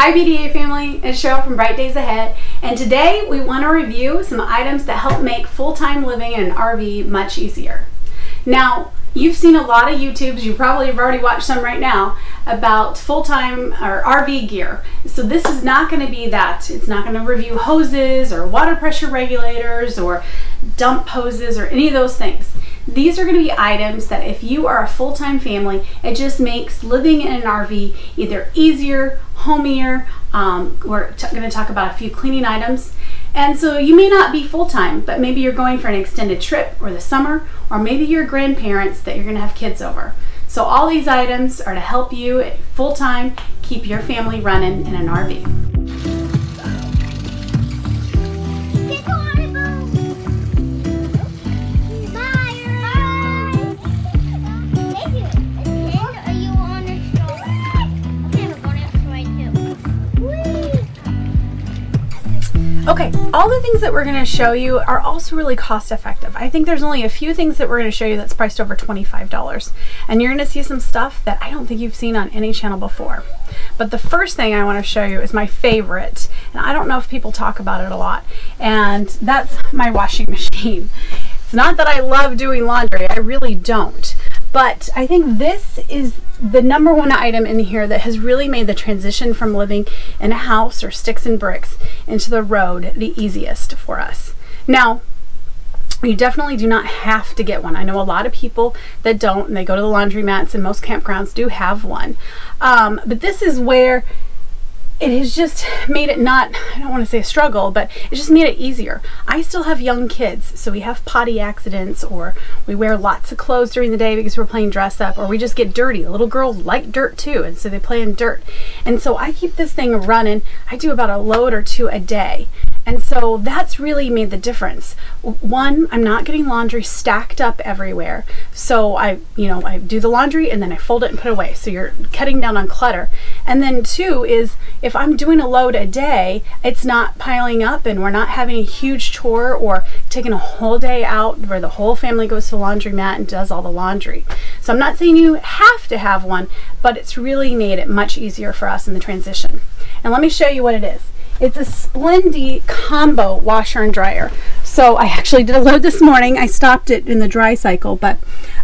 Hi BDA family, it's Cheryl from Bright Dais Ahead and today we want to review some items that help make full-time living in an RV much easier. Now you've seen a lot of YouTubes, you probably have already watched some right now about full-time or RV gear. So this is not going to be that. It's not going to review hoses or water pressure regulators or dump hoses or any of those things. These are going to be items that if you are a full-time family, it just makes living in an RV either easier, homier. Um, we're going to talk about a few cleaning items. And so you may not be full-time, but maybe you're going for an extended trip or the summer, or maybe you're grandparents that you're going to have kids over. So all these items are to help you full-time keep your family running in an RV. Okay, all the things that we're going to show you are also really cost effective. I think there's only a few things that we're going to show you that's priced over $25. And you're going to see some stuff that I don't think you've seen on any channel before. But the first thing I want to show you is my favorite. And I don't know if people talk about it a lot. And that's my washing machine. It's not that I love doing laundry. I really don't. But I think this is the number one item in here that has really made the transition from living in a house or sticks and bricks into the road the easiest for us. Now, you definitely do not have to get one. I know a lot of people that don't, and they go to the laundromats, and most campgrounds do have one. Um, but this is where it has just made it not, I don't want to say a struggle, but it just made it easier. I still have young kids, so we have potty accidents or we wear lots of clothes during the day because we're playing dress up or we just get dirty. Little girls like dirt too, and so they play in dirt. And so I keep this thing running. I do about a load or two a day. And so that's really made the difference. One, I'm not getting laundry stacked up everywhere. So I, you know, I do the laundry and then I fold it and put it away. So you're cutting down on clutter. And then two is if I'm doing a load a day, it's not piling up and we're not having a huge chore or taking a whole day out where the whole family goes to the laundromat and does all the laundry. So I'm not saying you have to have one, but it's really made it much easier for us in the transition. And let me show you what it is. It's a Splendide combo washer and dryer. So I actually did a load this morning. I stopped it in the dry cycle, but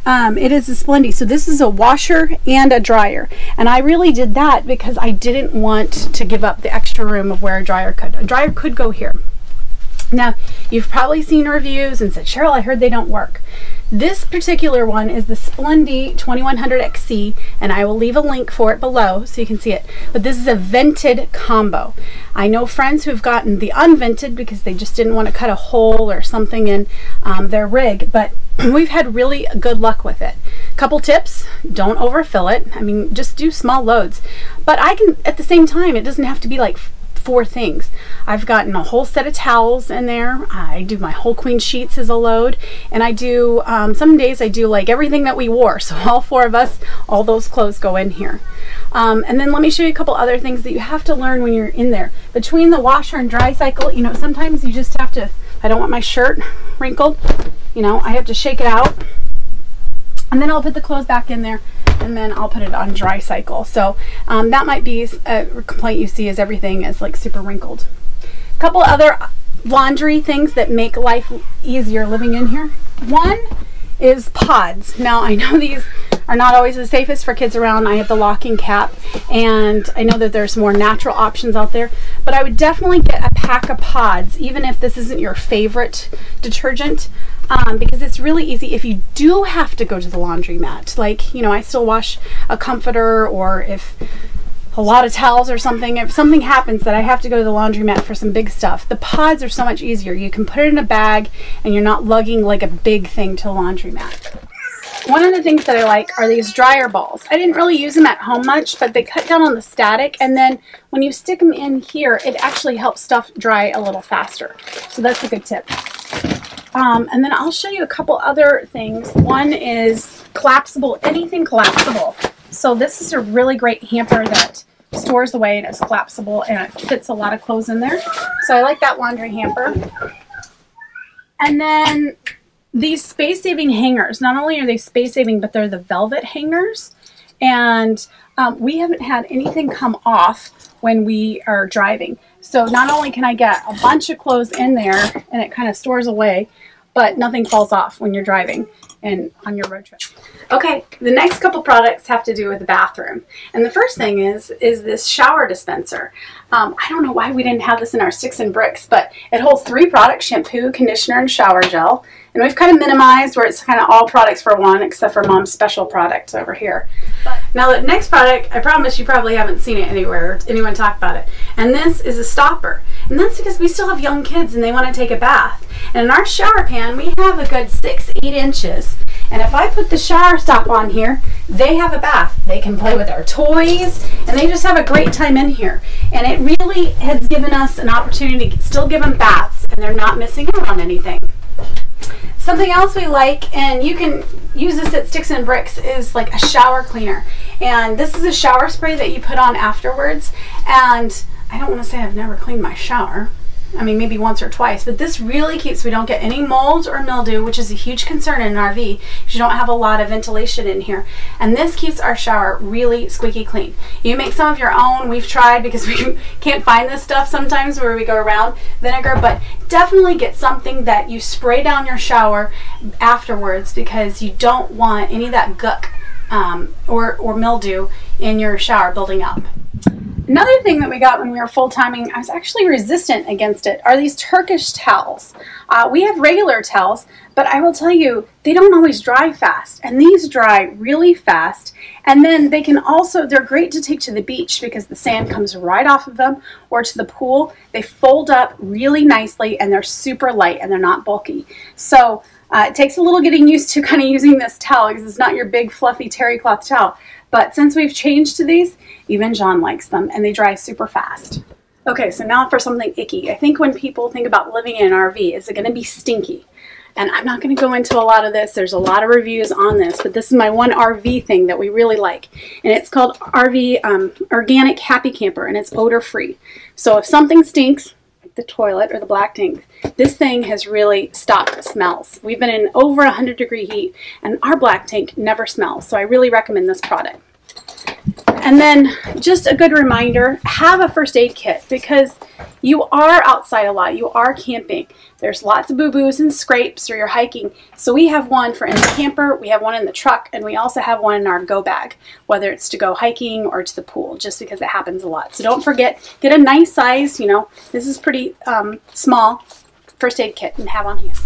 um, it is a Splendide. So this is a washer and a dryer. And I really did that because I didn't want to give up the extra room of where a dryer could. A dryer could go here. Now, you've probably seen reviews and said, Cheryl, I heard they don't work. This particular one is the Splendide 2100XC, and I will leave a link for it below so you can see it. But this is a vented combo. I know friends who've gotten the unvented because they just didn't want to cut a hole or something in um, their rig, but we've had really good luck with it. Couple tips, don't overfill it. I mean, just do small loads. But I can, at the same time, it doesn't have to be like four things. I've gotten a whole set of towels in there. I do my whole queen sheets as a load. And I do, um, some days I do like everything that we wore. So all four of us, all those clothes go in here. Um, and then let me show you a couple other things that you have to learn when you're in there. Between the washer and dry cycle, you know, sometimes you just have to, I don't want my shirt wrinkled, you know, I have to shake it out. And then I'll put the clothes back in there and then I'll put it on dry cycle. So um, that might be a complaint you see is everything is like super wrinkled. A couple other laundry things that make life easier living in here. One is pods. Now I know these are not always the safest for kids around. I have the locking cap and I know that there's more natural options out there, but I would definitely get a pack of pods even if this isn't your favorite detergent um, because it's really easy if you do have to go to the laundromat. Like, you know, I still wash a comforter or if a lot of towels or something, if something happens that I have to go to the laundromat for some big stuff, the pods are so much easier. You can put it in a bag and you're not lugging like a big thing to the laundromat. One of the things that I like are these dryer balls. I didn't really use them at home much, but they cut down on the static. And then when you stick them in here, it actually helps stuff dry a little faster. So that's a good tip. Um, and then I'll show you a couple other things. One is collapsible, anything collapsible. So this is a really great hamper that stores away and it's collapsible and it fits a lot of clothes in there. So I like that laundry hamper. And then these space-saving hangers, not only are they space-saving, but they're the velvet hangers. and um, we haven't had anything come off when we are driving. So not only can I get a bunch of clothes in there and it kind of stores away, but nothing falls off when you're driving and on your road trip. Okay, the next couple products have to do with the bathroom. And the first thing is, is this shower dispenser. Um, I don't know why we didn't have this in our sticks and bricks, but it holds three products, shampoo, conditioner, and shower gel. And we've kind of minimized where it's kind of all products for one, except for mom's special products over here. But now the next product, I promise you probably haven't seen it anywhere, anyone talk about it. And this is a stopper. And that's because we still have young kids and they want to take a bath. And in our shower pan, we have a good six, eight inches. And if I put the shower stop on here, they have a bath. They can play with our toys, and they just have a great time in here. And it really has given us an opportunity to still give them baths, and they're not missing out on anything. Something else we like, and you can use this at Sticks and Bricks, is like a shower cleaner. And this is a shower spray that you put on afterwards. And I don't want to say I've never cleaned my shower, I mean, maybe once or twice, but this really keeps, we don't get any mold or mildew, which is a huge concern in an RV because you don't have a lot of ventilation in here. And this keeps our shower really squeaky clean. You make some of your own. We've tried because we can't find this stuff sometimes where we go around vinegar, but definitely get something that you spray down your shower afterwards because you don't want any of that guck um, or, or mildew in your shower building up. Another thing that we got when we were full timing, I was actually resistant against it, are these Turkish towels. Uh, we have regular towels, but I will tell you, they don't always dry fast. And these dry really fast. And then they can also, they're great to take to the beach because the sand comes right off of them or to the pool. They fold up really nicely and they're super light and they're not bulky. So uh, it takes a little getting used to kind of using this towel because it's not your big fluffy terry cloth towel. But since we've changed to these, even John likes them and they dry super fast. Okay, so now for something icky. I think when people think about living in an RV, is it going to be stinky? And I'm not going to go into a lot of this. There's a lot of reviews on this, but this is my one RV thing that we really like. And it's called RV um, Organic Happy Camper, and it's odor free. So if something stinks, the toilet or the black tank, this thing has really stopped smells. We've been in over 100 degree heat, and our black tank never smells. So I really recommend this product. And then just a good reminder, have a first aid kit because you are outside a lot. You are camping. There's lots of boo-boos and scrapes or you're hiking. So we have one for in the camper, we have one in the truck, and we also have one in our go bag, whether it's to go hiking or to the pool, just because it happens a lot. So don't forget, get a nice size, you know, this is pretty um, small first aid kit and have on hand.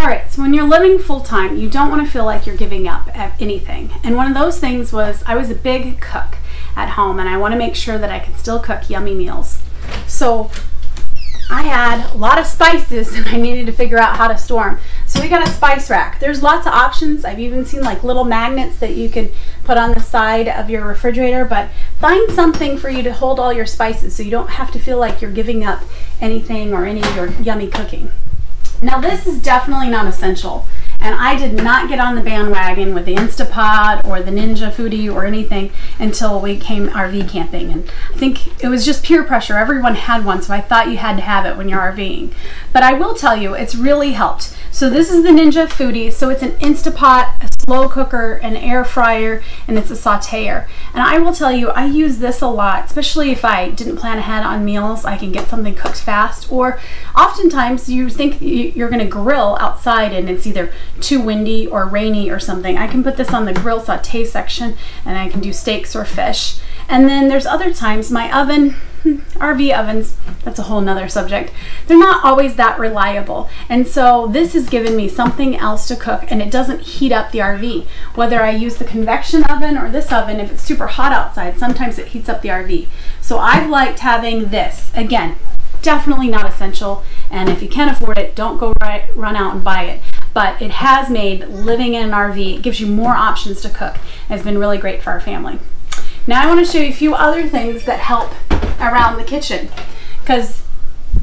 All right, so when you're living full time, you don't want to feel like you're giving up anything. And one of those things was I was a big cook at home and I want to make sure that I can still cook yummy meals. So I had a lot of spices and I needed to figure out how to store them. So we got a spice rack. There's lots of options. I've even seen like little magnets that you can put on the side of your refrigerator, but find something for you to hold all your spices so you don't have to feel like you're giving up anything or any of your yummy cooking. Now this is definitely not essential. And I did not get on the bandwagon with the Instapot or the Ninja Foodi or anything until we came RV camping. And I think it was just peer pressure. Everyone had one, so I thought you had to have it when you're RVing. But I will tell you, it's really helped. So this is the Ninja Foodi. So it's an Instapot, a slow cooker, an air fryer, and it's a sauteer. And I will tell you, I use this a lot, especially if I didn't plan ahead on meals. I can get something cooked fast. Or oftentimes you think you're going to grill outside and it's either too windy or rainy or something. I can put this on the grill saute section and I can do steaks or fish. And then there's other times my oven, RV ovens, that's a whole nother subject. They're not always that reliable. And so this has given me something else to cook and it doesn't heat up the RV. Whether I use the convection oven or this oven, if it's super hot outside, sometimes it heats up the RV. So I've liked having this. Again, definitely not essential. And if you can't afford it, don't go right, run out and buy it. But it has made living in an RV, it gives you more options to cook. It's been really great for our family. Now I want to show you a few other things that help around the kitchen because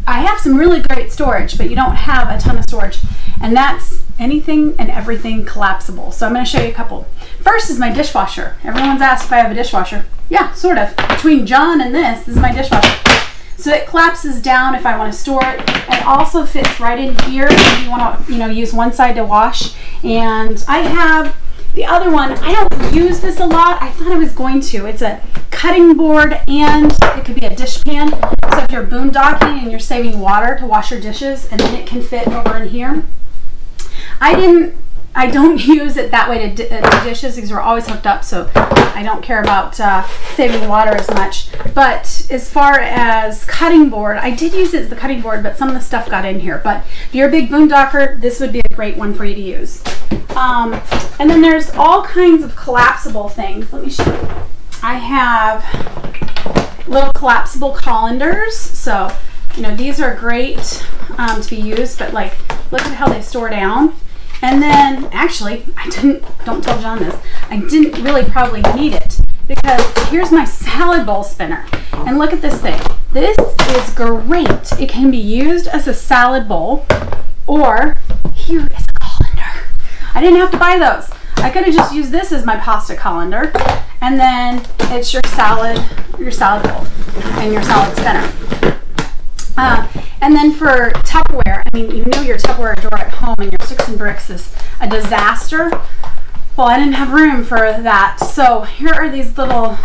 I have some really great storage, but you don't have a ton of storage. And that's anything and everything collapsible. So I'm going to show you a couple. First is my dishwasher. Everyone's asked if I have a dishwasher. Yeah, sort of. Between John and this, this is my dishwasher. So it collapses down if I want to store it. It also fits right in here if you want to, you know, use one side to wash. And I have The other one, I don't use this a lot. I thought I was going to. It's a cutting board and it could be a dish pan. So if you're boondocking and you're saving water to wash your dishes and then it can fit over in here. I didn't I don't use it that way to, uh, dishes because we're always hooked up, so I don't care about uh, saving water as much. But as far as cutting board, I did use it as the cutting board, but some of the stuff got in here. But if you're a big boondocker, this would be a great one for you to use. Um, and then there's all kinds of collapsible things. Let me show you. I have little collapsible colanders. So, you know, these are great um, to be used, but like, look at how they store down. And then, actually, I didn't, don't tell John this, I didn't really probably need it because here's my salad bowl spinner. And look at this thing. This is great. It can be used as a salad bowl or here is a colander. I didn't have to buy those. I could have just used this as my pasta colander and then it's your salad, your salad bowl and your salad spinner. Uh, and then for Tupperware, I mean, you know your Tupperware drawer at home and your sticks and bricks is a disaster. Well, I didn't have room for that. So here are these little,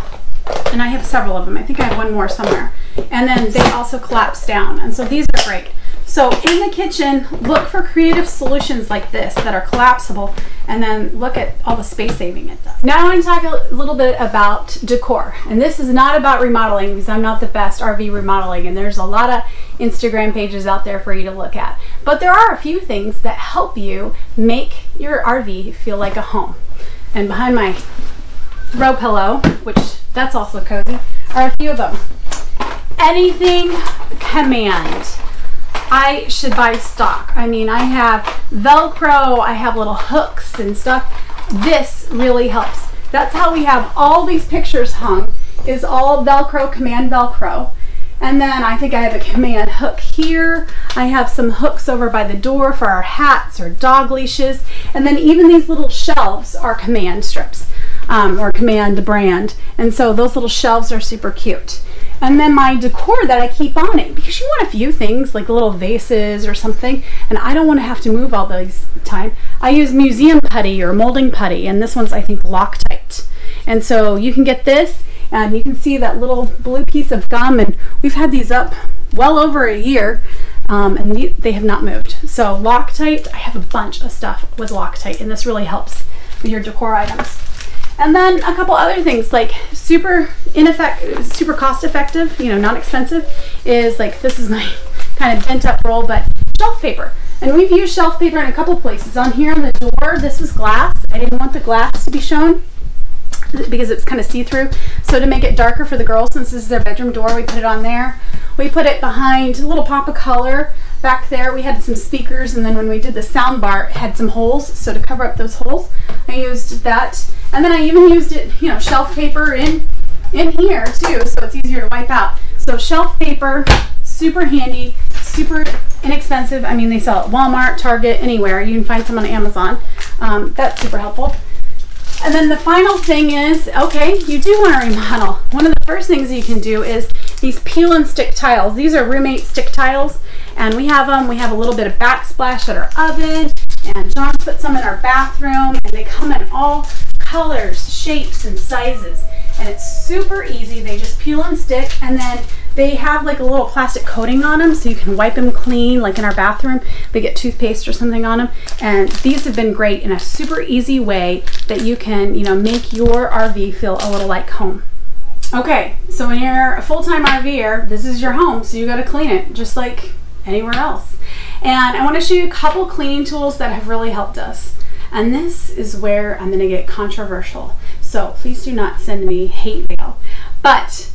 and I have several of them. I think I have one more somewhere. And then they also collapse down. And so these are great. So in the kitchen, look for creative solutions like this that are collapsible and then look at all the space saving it does. Now I want to talk a little bit about decor. And this is not about remodeling because I'm not the best RV remodeling and there's a lot of Instagram pages out there for you to look at. But there are a few things that help you make your RV feel like a home. And behind my throw pillow, which that's also cozy, are a few of them. Anything command I should buy stock. I mean, I have Velcro, I have little hooks and stuff. This really helps. That's how we have all these pictures hung, is all Velcro, command Velcro. And then I think I have a command hook here. I have some hooks over by the door for our hats or dog leashes. And then even these little shelves are command strips um, or command brand. And so those little shelves are super cute and then my decor that I keep on it. Because you want a few things like little vases or something. And I don't want to have to move all those time. I use museum putty or molding putty. And this one's I think Loctite. And so you can get this. And you can see that little blue piece of gum. And we've had these up well over a year. Um, and they have not moved. So Loctite, I have a bunch of stuff with Loctite. And this really helps with your decor items. And then a couple other things like super ineffective, super cost effective, you know, not expensive is like, this is my kind of bent up roll, but shelf paper. And we've used shelf paper in a couple places. On here on the door, this was glass. I didn't want the glass to be shown because it's kind of see-through. So to make it darker for the girls, since this is their bedroom door, we put it on there. We put it behind a little pop of color back there. We had some speakers, and then when we did the sound bar, it had some holes. So to cover up those holes, I used that. And then I even used it, you know, shelf paper in, in here too, so it's easier to wipe out. So shelf paper, super handy, super inexpensive. I mean, they sell at Walmart, Target, anywhere. You can find some on Amazon. Um, that's super helpful. And then the final thing is, okay, you do want to remodel. One of the first things you can do is these peel and stick tiles. These are roommate stick tiles, and we have them. We have a little bit of backsplash at our oven, and John put some in our bathroom, and they come in all colors, shapes, and sizes. And it's super easy. They just peel and stick and then they have like a little plastic coating on them so you can wipe them clean like in our bathroom. They get toothpaste or something on them. And these have been great in a super easy way that you can, you know, make your RV feel a little like home. Okay, so when you're a full-time RVer, this is your home, so you gotta clean it just like anywhere else. And I wanna show you a couple cleaning tools that have really helped us. And this is where I'm gonna get controversial. So please do not send me hate mail. But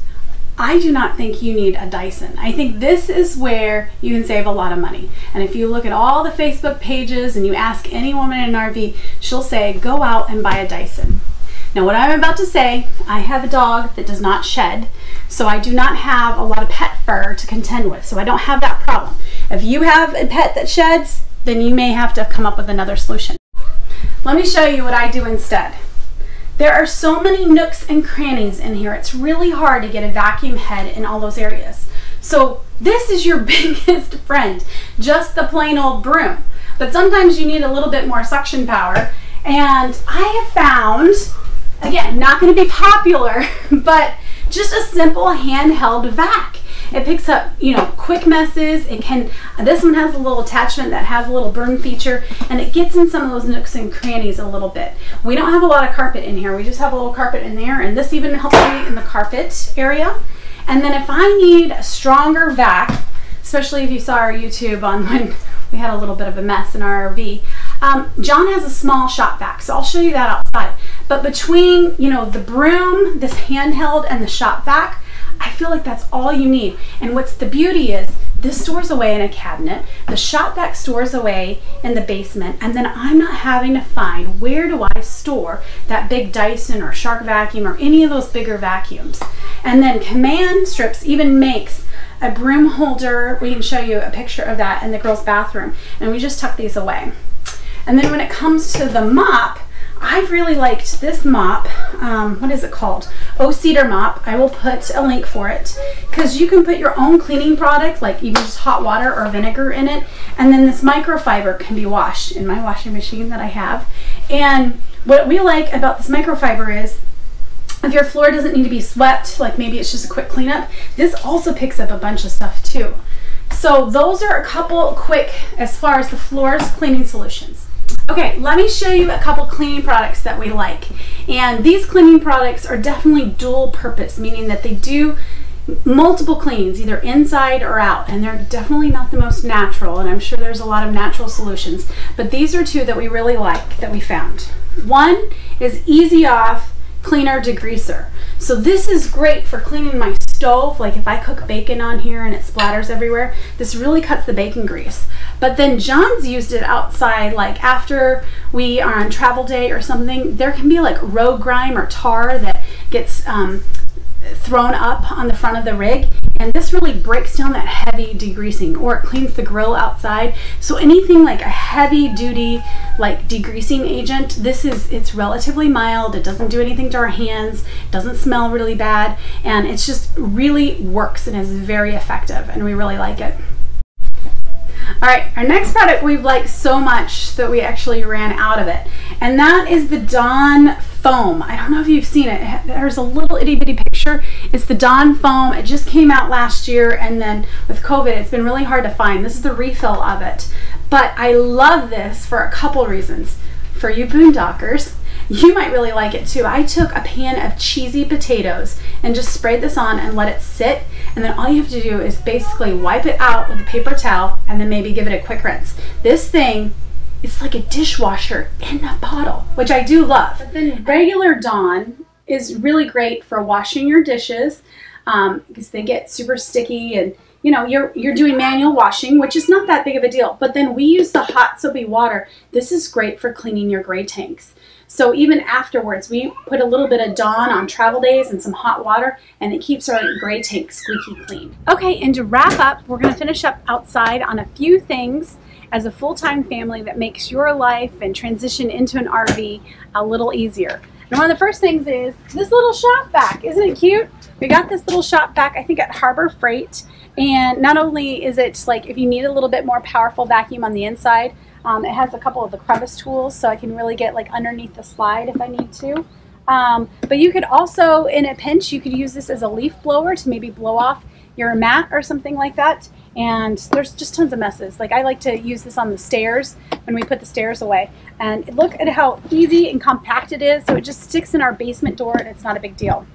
I do not think you need a Dyson. I think this is where you can save a lot of money. And if you look at all the Facebook pages and you ask any woman in an RV, she'll say, go out and buy a Dyson. Now what I'm about to say, I have a dog that does not shed, so I do not have a lot of pet fur to contend with, so I don't have that problem. If you have a pet that sheds, then you may have to come up with another solution. Let me show you what I do instead. There are so many nooks and crannies in here. It's really hard to get a vacuum head in all those areas. So this is your biggest friend, just the plain old broom. But sometimes you need a little bit more suction power And I have found, again, not going to be popular, but just a simple handheld vac. It picks up, you know, quick messes. It can, this one has a little attachment that has a little broom feature and it gets in some of those nooks and crannies a little bit. We don't have a lot of carpet in here. We just have a little carpet in there and this even helps me in the carpet area. And then if I need a stronger vac, especially if you saw our YouTube on when we had a little bit of a mess in our RV, um, John has a small shop vac, so I'll show you that outside. But between, you know, the broom, this handheld, and the shop vac, I feel like that's all you need. And what's the beauty is this stores away in a cabinet, the shop vac stores away in the basement, and then I'm not having to find where do I store that big Dyson or Shark vacuum or any of those bigger vacuums. And then Command Strips even makes a broom holder. We can show you a picture of that in the girls' bathroom. And we just tuck these away. And then when it comes to the mop, I've really liked this mop. Um, what is it called? Oh Cedar Mop. I will put a link for it because you can put your own cleaning product, like even just hot water or vinegar in it. And then this microfiber can be washed in my washing machine that I have. And what we like about this microfiber is if your floor doesn't need to be swept, like maybe it's just a quick cleanup, this also picks up a bunch of stuff too. So those are a couple quick as far as the floors cleaning solutions. Okay, let me show you a couple cleaning products that we like. And these cleaning products are definitely dual purpose, meaning that they do multiple cleans, either inside or out, and they're definitely not the most natural, and I'm sure there's a lot of natural solutions, but these are two that we really like that we found. One is Easy Off Cleaner Degreaser. So this is great for cleaning my stove, like if I cook bacon on here and it splatters everywhere, this really cuts the bacon grease. But then John's used it outside, like after we are on travel day or something, there can be like road grime or tar that gets um, thrown up on the front of the rig and this really breaks down that heavy degreasing or it cleans the grill outside. So anything like a heavy duty like degreasing agent this is it's relatively mild it doesn't do anything to our hands It doesn't smell really bad and it's just really works and is very effective and we really like it all right, our next product we've liked so much that we actually ran out of it. And that is the Dawn Foam. I don't know if you've seen it. There's a little itty bitty picture. It's the Dawn Foam. It just came out last year and then with COVID it's been really hard to find. This is the refill of it. But I love this for a couple reasons. For you boondockers, you might really like it too. I took a pan of cheesy potatoes and just sprayed this on and let it sit. And then all you have to do is basically wipe it out with a paper towel and then maybe give it a quick rinse. This thing it's like a dishwasher in a bottle, which I do love. But then regular Dawn is really great for washing your dishes um, because they get super sticky and you know, you're, you're doing manual washing, which is not that big of a deal. But then we use the hot soapy water. This is great for cleaning your gray tanks. So even afterwards, we put a little bit of Dawn on travel days and some hot water, and it keeps our gray tank squeaky clean. Okay, and to wrap up, we're gonna finish up outside on a few things as a full-time family that makes your life and transition into an RV a little easier. And one of the first things is this little shop vac. Isn't it cute? We got this little shop vac, I think at Harbor Freight. And not only is it like if you need a little bit more powerful vacuum on the inside, um, it has a couple of the crevice tools so I can really get like underneath the slide if I need to. Um, but you could also, in a pinch, you could use this as a leaf blower to maybe blow off your mat or something like that. And there's just tons of messes. Like I like to use this on the stairs when we put the stairs away. And look at how easy and compact it is. So it just sticks in our basement door and it's not a big deal.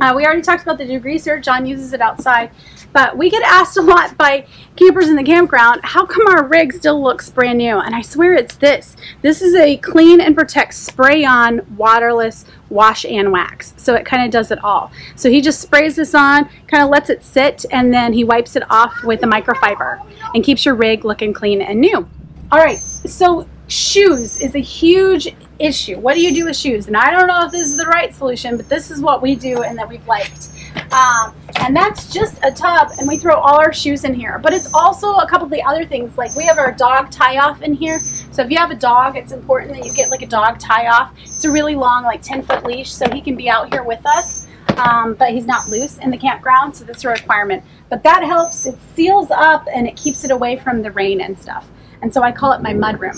Uh, we already talked about the degreaser. John uses it outside. But we get asked a lot by campers in the campground, how come our rig still looks brand new? And I swear it's this. This is a clean and protect spray-on waterless wash and wax. So it kind of does it all. So he just sprays this on, kind of lets it sit, and then he wipes it off with a microfiber and keeps your rig looking clean and new. All right, so shoes is a huge issue. What do you do with shoes? And I don't know if this is the right solution, but this is what we do and that we've liked. Um, and that's just a tub and we throw all our shoes in here. But it's also a couple of the other things like we have our dog tie off in here. So if you have a dog, it's important that you get like a dog tie off. It's a really long like 10 foot leash so he can be out here with us. Um, but he's not loose in the campground, so that's a requirement. But that helps, it seals up and it keeps it away from the rain and stuff. And so I call it my mud room.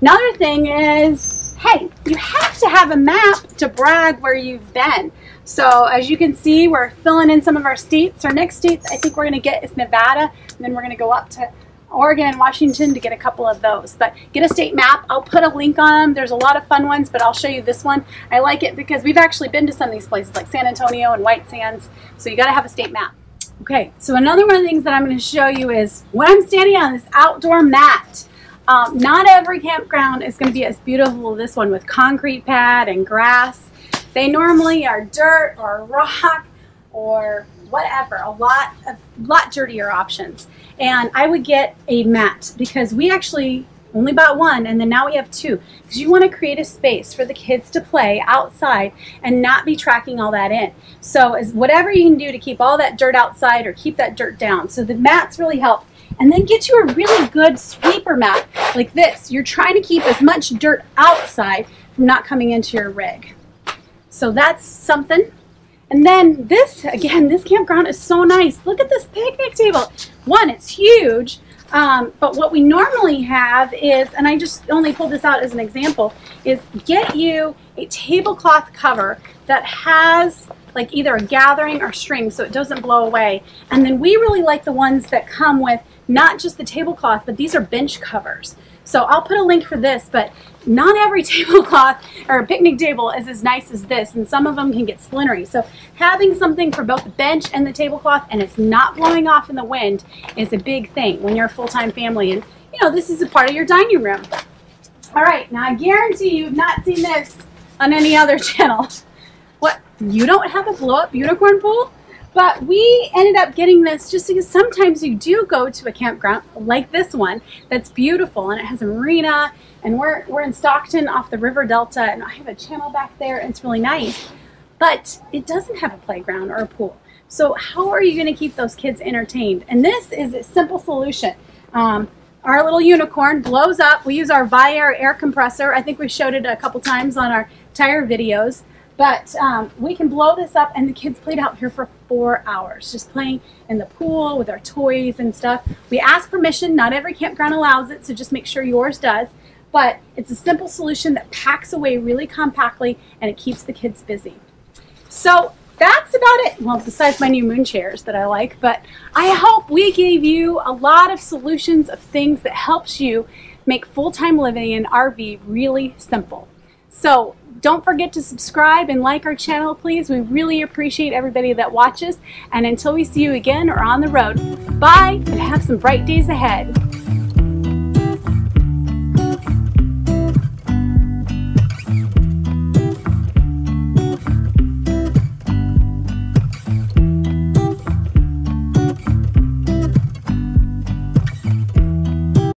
Another thing is hey, you have to have a map to brag where you've been. So as you can see, we're filling in some of our states. Our next state I think we're gonna get is Nevada, and then we're gonna go up to Oregon and Washington to get a couple of those. But get a state map. I'll put a link on them. There's a lot of fun ones, but I'll show you this one. I like it because we've actually been to some of these places like San Antonio and White Sands. So you gotta have a state map. Okay, so another one of the things that I'm gonna show you is when I'm standing on this outdoor mat. Um, not every campground is gonna be as beautiful as this one with concrete pad and grass. They normally are dirt or rock or whatever, a lot of lot dirtier options. And I would get a mat because we actually only bought one and then now we have two because you want to create a space for the kids to play outside and not be tracking all that in. So as whatever you can do to keep all that dirt outside or keep that dirt down. So the mats really help. And then get you a really good sweeper mat like this. You're trying to keep as much dirt outside from not coming into your rig. So that's something. And then this, again, this campground is so nice. Look at this picnic table. One, it's huge. Um, but what we normally have is, and I just only pulled this out as an example, is get you a tablecloth cover that has like either a gathering or string so it doesn't blow away. And then we really like the ones that come with not just the tablecloth, but these are bench covers. So I'll put a link for this, but not every tablecloth or picnic table is as nice as this, and some of them can get splintery. So having something for both the bench and the tablecloth, and it's not blowing off in the wind, is a big thing when you're a full-time family. And you know, this is a part of your dining room. All right, now I guarantee you've not seen this on any other channel. What, you don't have a blow-up unicorn pool? But we ended up getting this just because sometimes you do go to a campground like this one that's beautiful and it has a marina and we're, we're in Stockton off the river delta and I have a channel back there and it's really nice. But it doesn't have a playground or a pool. So how are you going to keep those kids entertained? And this is a simple solution. Um, our little unicorn blows up. We use our Viair air compressor. I think we showed it a couple times on our tire videos. But um, we can blow this up and the kids played out here for four hours, just playing in the pool with our toys and stuff. We ask permission, not every campground allows it, so just make sure yours does. But it's a simple solution that packs away really compactly and it keeps the kids busy. So that's about it. Well, besides my new moon chairs that I like, but I hope we gave you a lot of solutions of things that helps you make full-time living in RV really simple. So don't forget to subscribe and like our channel, please. We really appreciate everybody that watches. And until we see you again or on the road, bye and have some bright days ahead.